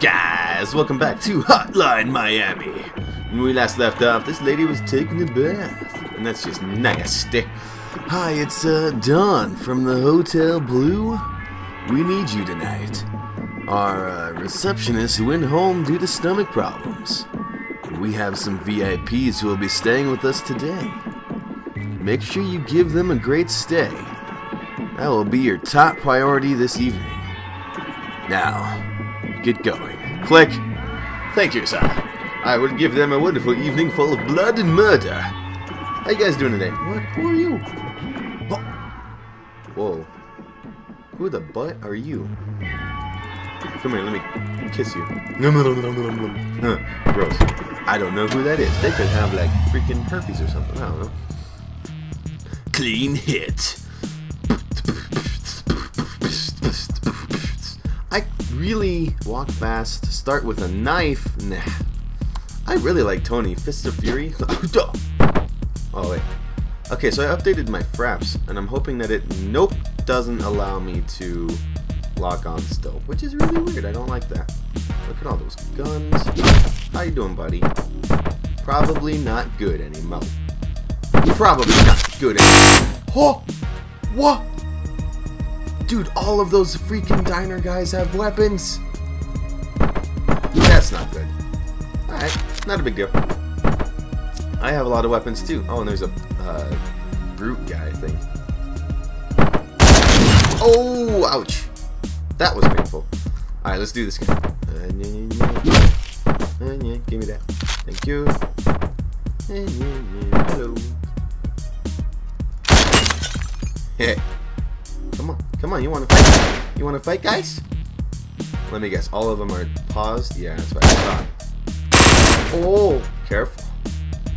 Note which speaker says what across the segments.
Speaker 1: Guys? Welcome back to Hotline Miami. When we last left off, this lady was taking a bath, and that's just nasty. Hi, it's uh, Don from the Hotel Blue. We need you tonight. Our uh, receptionist went home due to stomach problems. We have some VIPs who will be staying with us today. Make sure you give them a great stay. That will be your top priority this evening. Now, get going. Click. Thank you, sir. I will give them a wonderful evening full of blood and murder. How you guys doing today? What? Who are you? Oh. Whoa. Who the butt are you? Come here, let me kiss you. Huh, gross. I don't know who that is. They could have like freaking herpes or something. I don't know. Clean hit. Really walk fast. Start with a knife. Nah. I really like Tony. Fist of Fury. oh wait. Okay, so I updated my fraps, and I'm hoping that it nope doesn't allow me to lock on still, which is really weird. I don't like that. Look at all those guns. How you doing, buddy? Probably not good anymore. Probably not good anymore. Oh! What? Dude, all of those freaking diner guys have weapons. That's not good. Alright, not a big deal. I have a lot of weapons too. Oh, and there's a uh, brute guy, I think. Oh, ouch. That was painful. Alright, let's do this guy. Give me that. Thank you. Hello. Hey. Come on. You want to fight? You want to fight, guys? Let me guess. All of them are paused? Yeah, that's what I thought. Oh, careful.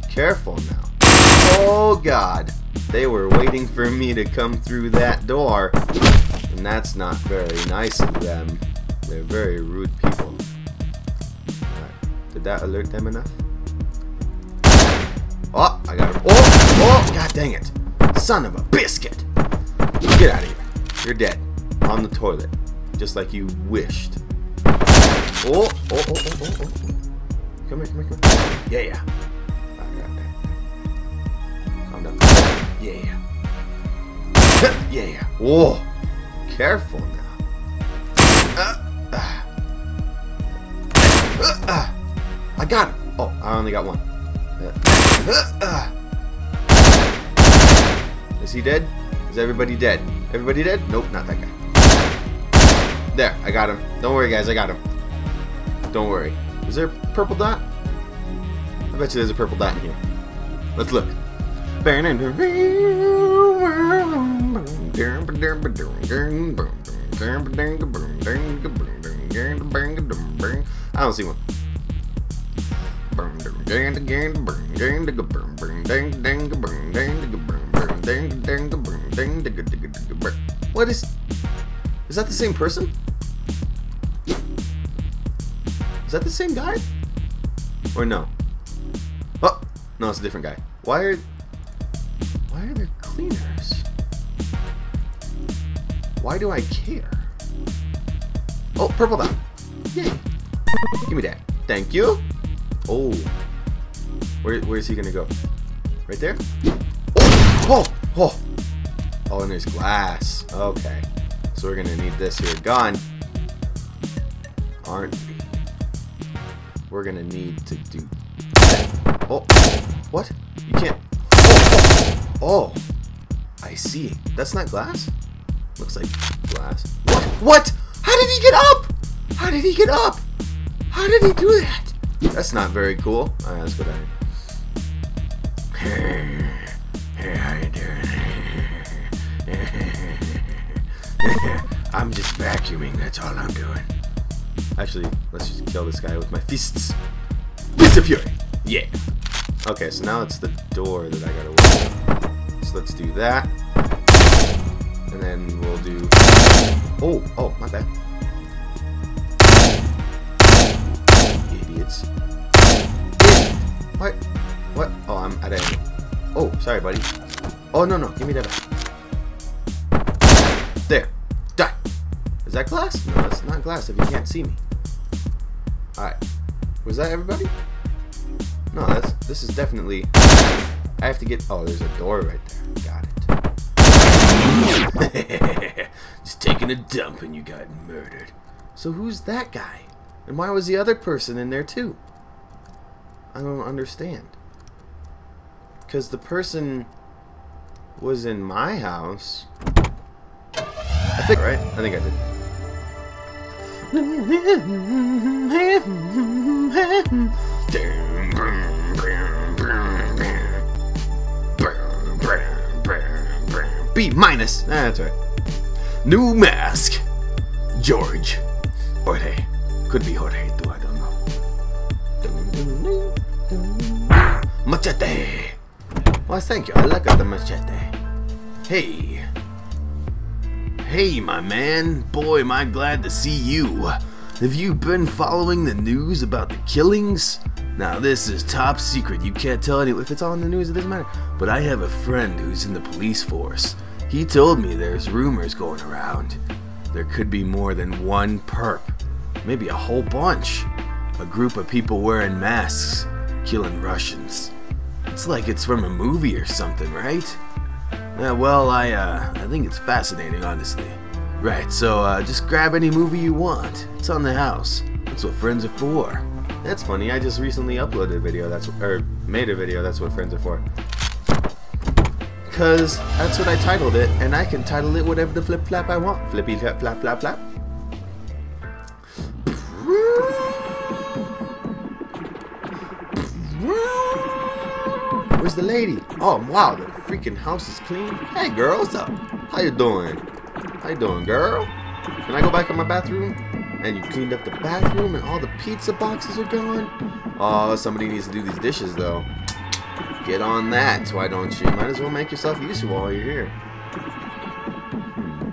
Speaker 1: Careful now. Oh, God. They were waiting for me to come through that door. And that's not very nice of them. They're very rude people. Right. Did that alert them enough? Oh, I got him. Oh, oh, god dang it. Son of a biscuit. Get out of here. You're dead. On the toilet. Just like you wished. Oh, oh, oh, oh, oh, oh. Come here, come here, come here. Yeah, yeah. Calm down. Yeah, yeah. yeah, yeah. Whoa. Careful now. Uh, uh. Uh, I got him. Oh, I only got one. Is he dead? Is everybody dead? Everybody dead? Nope, not that guy. There, I got him. Don't worry, guys, I got him. Don't worry. Is there a purple dot? I bet you there's a purple dot in here. Let's look. I don't see one. What is... Is that the same person? Is that the same guy? Or no? Oh! No, it's a different guy. Why are... Why are there cleaners? Why do I care? Oh, purple dot. Yay. Give me that. Thank you. Oh. Where, where's he gonna go? Right there? Oh! Oh! Oh! Oh, and there's glass. Okay. So we're gonna need this here gun. Aren't we? We're gonna need to do. Oh! What? You can't... Oh, oh! Oh! I see. That's not glass? Looks like glass. What? What? How did he get up? How did he get up? How did he do that? That's not very cool. Alright, let's go down here. I'm just vacuuming, that's all I'm doing. Actually, let's just kill this guy with my fists. Fist of Fury! Yeah. Okay, so now it's the door that I gotta work So let's do that. And then we'll do... Oh, oh, my bad. Idiots. What? What? Oh, I'm at angle. Oh, sorry, buddy. Oh, no, no. Give me that back. Die. Is that glass? No, that's not glass if you can't see me. Alright. Was that everybody? No, that's this is definitely I have to get oh there's a door right there. Got it. Just taking a dump and you got murdered. So who's that guy? And why was the other person in there too? I don't understand. Because the person was in my house. I think, right? I think I did. B minus. Ah, that's right. New mask. George. Jorge. Could be Jorge too, I don't know. Machete. Well, thank you. I like the machete. Hey. Hey, my man. Boy, am I glad to see you. Have you been following the news about the killings? Now, this is top secret. You can't tell anyone. If it's on the news, it doesn't matter. But I have a friend who's in the police force. He told me there's rumors going around. There could be more than one perp. Maybe a whole bunch. A group of people wearing masks, killing Russians. It's like it's from a movie or something, right? Yeah, well, I, uh, I think it's fascinating, honestly. Right, so, uh, just grab any movie you want. It's on the house. That's what friends are for. That's funny, I just recently uploaded a video that's, or made a video, that's what friends are for because that's what I titled it, and I can title it whatever the flip flap I want. Flippy flap flap flap flap. Where's the lady? Oh wow, the freaking house is clean. Hey girl, what's up? How you doing? How you doing, girl? Can I go back in my bathroom? And you cleaned up the bathroom and all the pizza boxes are gone? Oh, somebody needs to do these dishes though. Get on that, why don't you? Might as well make yourself useful while you're here. Hmm.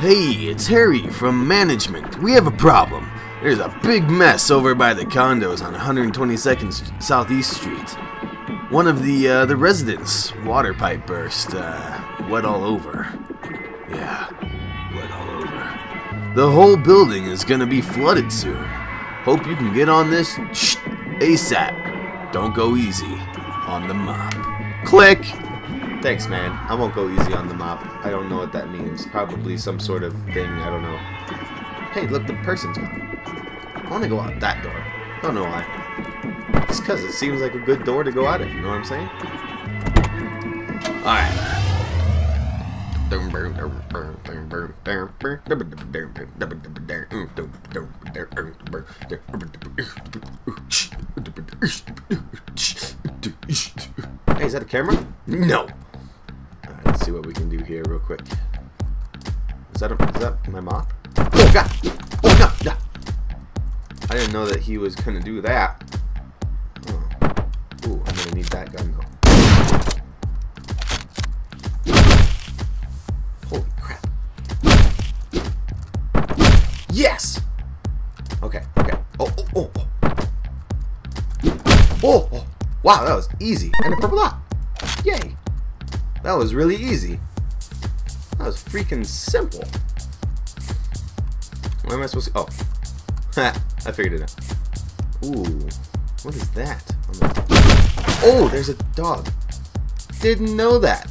Speaker 1: Hey, it's Harry from management. We have a problem. There's a big mess over by the condos on 122nd Southeast Street. One of the uh, the residents' water pipe burst, uh, wet all over. Yeah, wet all over. The whole building is gonna be flooded soon. Hope you can get on this ASAP. Don't go easy on the mop. Click! Thanks, man. I won't go easy on the mop. I don't know what that means. Probably some sort of thing. I don't know. Hey, look, the person's gone. I want to go out that door. Don't know why. Just because it seems like a good door to go out of, you know what I'm saying? Alright. Hey, is that a camera? No. Alright, let's see what we can do here real quick. Is that a, is that my mop? Oh god! I didn't know that he was gonna do that. Oh. Ooh, I'm gonna need that gun though. Holy crap. Yes! Okay, okay. Oh, oh, oh, oh. Oh, oh. Wow, that was easy. And a purple dot. Yay. That was really easy. That was freaking simple. What am I supposed to... Oh. I figured it out. Ooh. What is that? Oh, there's a dog. Didn't know that.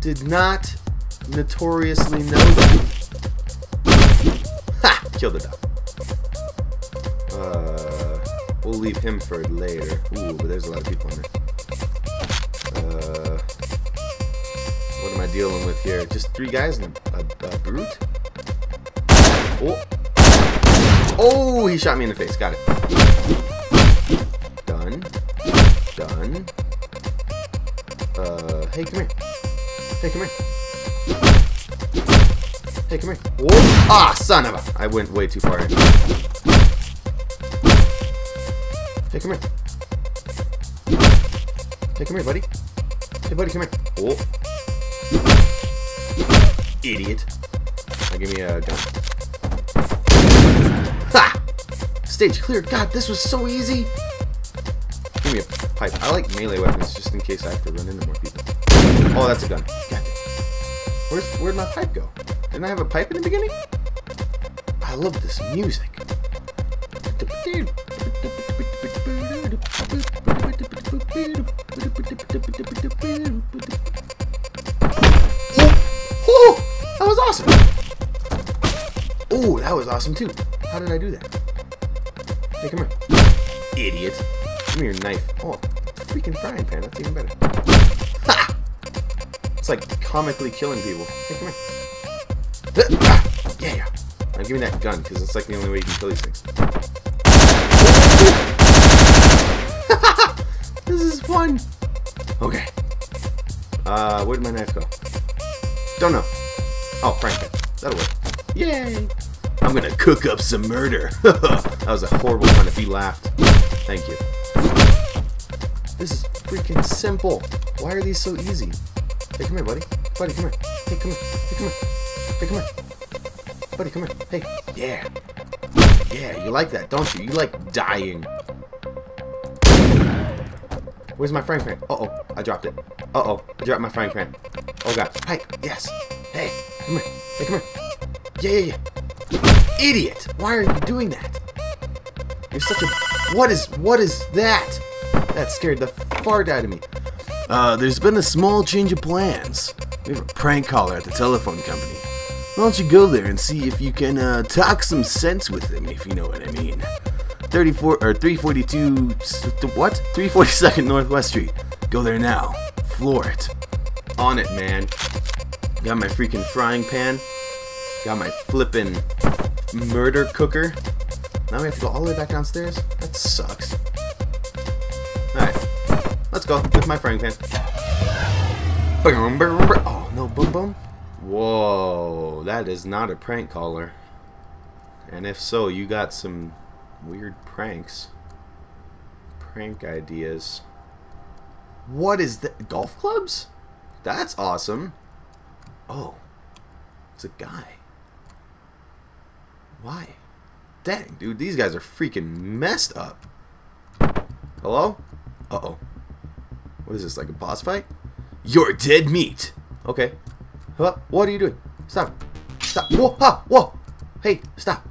Speaker 1: Did not notoriously know that. Ha! Killed the dog. Uh, We'll leave him for later. Ooh, but there's a lot of people in there. Uh, what am I dealing with here? Just three guys and a, a, a brute? Oh! Oh, he shot me in the face. Got it. Done. Done. Uh, hey, come here. Hey, come here. Hey, come here. Oh, ah, son of a... I went way too far. Hey, come here. Hey, come here, buddy. Hey, buddy, come here. Oh. Idiot. Now give me a gun. Stage clear. God, this was so easy. Give me a pipe. I like melee weapons just in case I have to run into more people. Oh, that's a gun. God. Where's, where'd my pipe go? Didn't I have a pipe in the beginning? I love this music. Oh, that was awesome. Oh, that was awesome too. How did I do that? Hey, come here. Idiot. Give me your knife. Oh, freaking frying pan. That's even better. Ha! It's like comically killing people. Hey, come here. Ah, Yeah, yeah. Now give me that gun, because it's like the only way you can kill these things. this is fun. Okay. Uh, where'd my knife go? Don't know. Oh, frying pan. That'll work. Yay! I'm gonna cook up some murder. that was a horrible pun if he laughed. Thank you. This is freaking simple. Why are these so easy? Hey, come here, buddy. Buddy, come here. Hey, come here. Hey, come here. Hey, come here. Buddy, come here. Hey. Yeah. Yeah, you like that, don't you? You like dying. Where's my frying pan? Uh-oh. I dropped it. Uh-oh. I dropped my frying pan. Oh, God. Hi. Yes. Hey. Come here. Hey, come here. Yeah, yeah, yeah. Idiot! Why are you doing that? You're such a... What is... What is that? That scared the fart out of me. Uh, there's been a small change of plans. We have a prank caller at the telephone company. Why don't you go there and see if you can uh, talk some sense with them, if you know what I mean. 34 or 342 what? 342nd Northwest Street. Go there now. Floor it. On it, man. Got my freaking frying pan. Got my flippin' murder cooker. Now we have to go all the way back downstairs? That sucks. Alright. Let's go with my frying pan. Boom, boom, boom. Oh, no boom boom? Whoa, that is not a prank caller. And if so, you got some weird pranks. Prank ideas. What is that? Golf clubs? That's awesome. Oh, it's a guy. Why? Dang, dude, these guys are freaking messed up. Hello? Uh-oh. What is this, like a boss fight? You're dead meat! Okay. Huh? What are you doing? Stop. Stop. Whoa, ha, whoa! Hey, stop.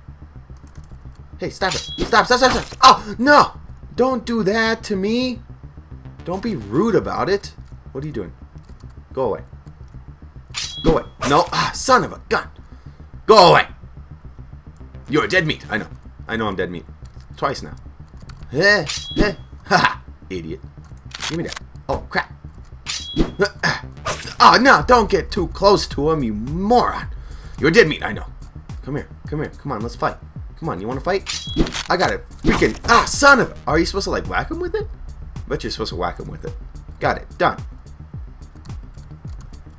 Speaker 1: Hey, stop it. Stop, stop, stop, stop. Oh, no! Don't do that to me. Don't be rude about it. What are you doing? Go away. Go away. No. Ah, son of a gun. Go away. You're dead meat. I know. I know I'm dead meat. Twice now. Eh, eh. Ha. Idiot. Give me that. Oh, crap. Oh, no. Don't get too close to him, you moron. You're dead meat. I know. Come here. Come here. Come on. Let's fight. Come on. You want to fight? I got it. Freaking. Ah, son of. Are you supposed to, like, whack him with it? bet you're supposed to whack him with it. Got it. Done.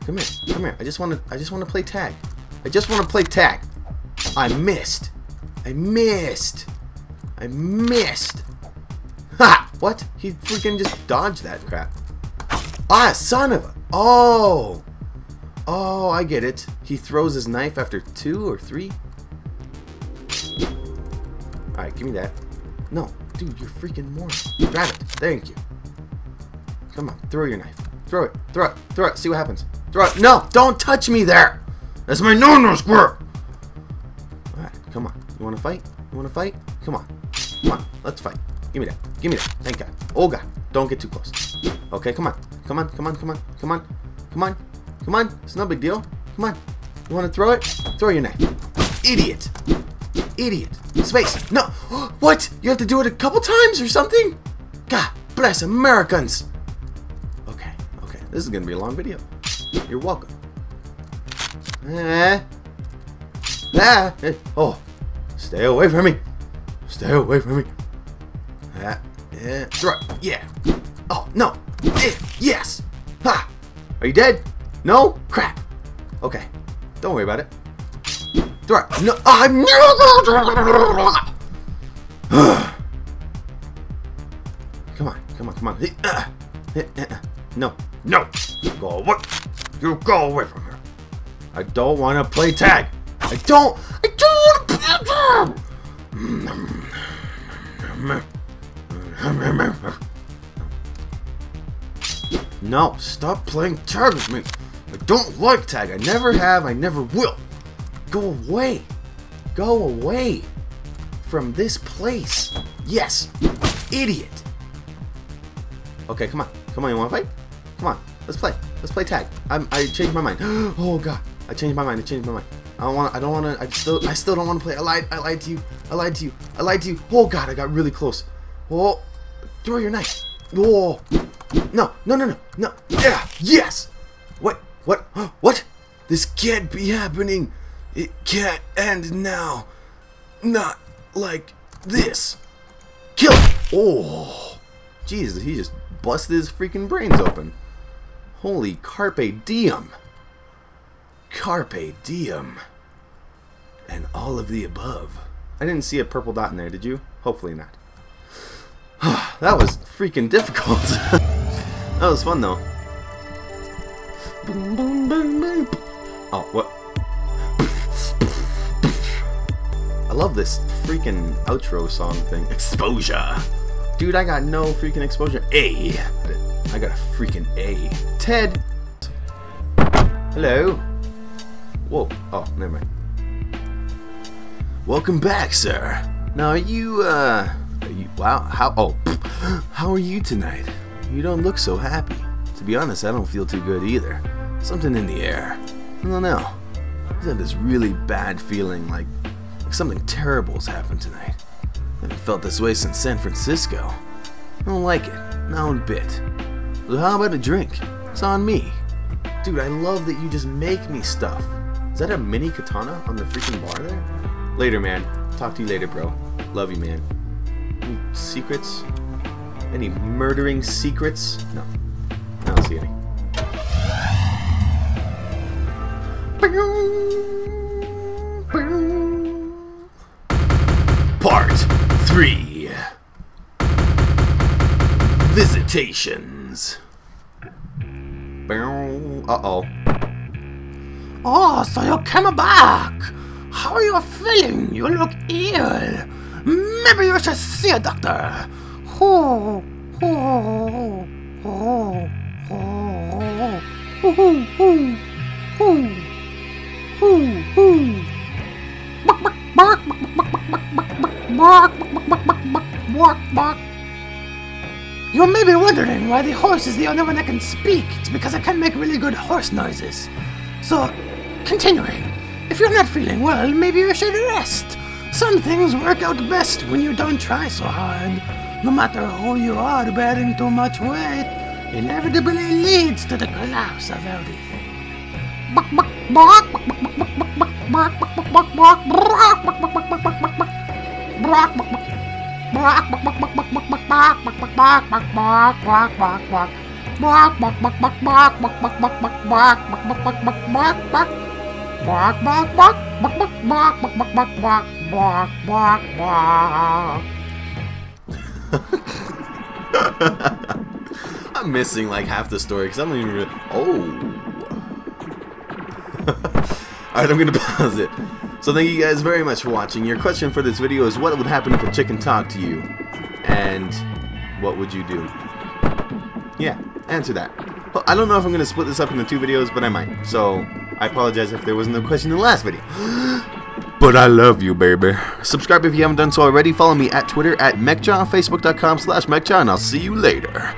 Speaker 1: Come here. Come here. I just want to I just want to play tag. I just want to play tag. I missed. I missed. I missed. Ha! What? He freaking just dodged that crap. Ah, son of a. Oh. Oh, I get it. He throws his knife after two or three. Alright, give me that. No, dude, you're freaking moron. Grab it. Thank you. Come on, throw your knife. Throw it. Throw it. Throw it. See what happens. Throw it. No, don't touch me there. That's my no-no. You want to fight? You want to fight? Come on. Come on. Let's fight. Give me that. Give me that. Thank God. Oh, God. Don't get too close. Okay, come on. Come on. Come on. Come on. Come on. Come on. Come on. It's no big deal. Come on. You want to throw it? Throw your knife. Idiot. Idiot. Space. No. What? You have to do it a couple times or something? God bless Americans. Okay. Okay. This is to be a long video. You're welcome. Ah. Eh. Oh. Stay away from me. Stay away from me. Ah. Yeah. Throw. Yeah. Oh, no. Eh. Yes. Ha. Are you dead? No? Crap. Okay. Don't worry about it. It. No. Ah, no. come on. Come on. Come on. Uh, uh, uh, No. No. Go away. You go away from here. I don't want to play tag. I don't. No, stop playing tag with me. I don't like tag. I never have. I never will. Go away. Go away from this place. Yes, idiot. Okay, come on. Come on, you wanna fight? Come on, let's play. Let's play tag. I'm, I changed my mind. Oh god, I changed my mind. I changed my mind. I don't want. I don't want to. I still. I still don't want to play. I lied. I lied to you. I lied to you. I lied to you. Oh god, I got really close. Oh, throw your knife. Oh, no, no, no, no, no. Yeah, yes. What? What? What? This can't be happening. It can't end now. Not like this. Kill. Oh, Jesus, he just busted his freaking brains open. Holy carpe diem. Carpe diem. And all of the above. I didn't see a purple dot in there, did you? Hopefully not. that was freaking difficult. that was fun though. Oh, what? I love this freaking outro song thing. Exposure. Dude, I got no freaking exposure. A. I got a freaking A. Ted. Hello. Whoa. Oh, never mind. Welcome back, sir. Now, are you, uh, are you, wow, how, oh, how are you tonight? You don't look so happy. To be honest, I don't feel too good either. Something in the air. I don't know. I have this really bad feeling like, like something terrible's happened tonight. I haven't felt this way since San Francisco. I don't like it, not one bit. So how about a drink? It's on me. Dude, I love that you just make me stuff. Is that a mini katana on the freaking bar there? Later, man. Talk to you later, bro. Love you, man. Any secrets? Any murdering secrets? No. I don't see any. Part 3 Visitations. Uh-oh.
Speaker 2: Oh, so you came back. How are you feeling? You look ill. Maybe you should see a doctor. Oh, oh, oh, oh, oh, oh, oh, oh, oh, oh. Bark, bark, bark, bark, bark. You may be wondering why the horse is the only one that can speak. It's because I can make really good horse noises. So, continuing. If you're not feeling well, maybe you should rest. Some things work out best when you don't try so hard. No matter who you are, bearing too much weight inevitably leads to the collapse of everything. Bark, bark, bark, bark, bark, bark, bark, bark, bark, bark, bark, bark, bark.
Speaker 1: I'm missing like half the story because I don't even really. Oh. Alright, I'm gonna pause it. So thank you guys very much for watching. Your question for this video is what would happen if a chicken talked to you? And what would you do? Yeah, answer that. Well, I don't know if I'm gonna split this up into two videos, but I might. So I apologize if there wasn't a question in the last video. But I love you, baby. Subscribe if you haven't done so already. Follow me at Twitter at MechJaw, Facebook.com slash and I'll see you later.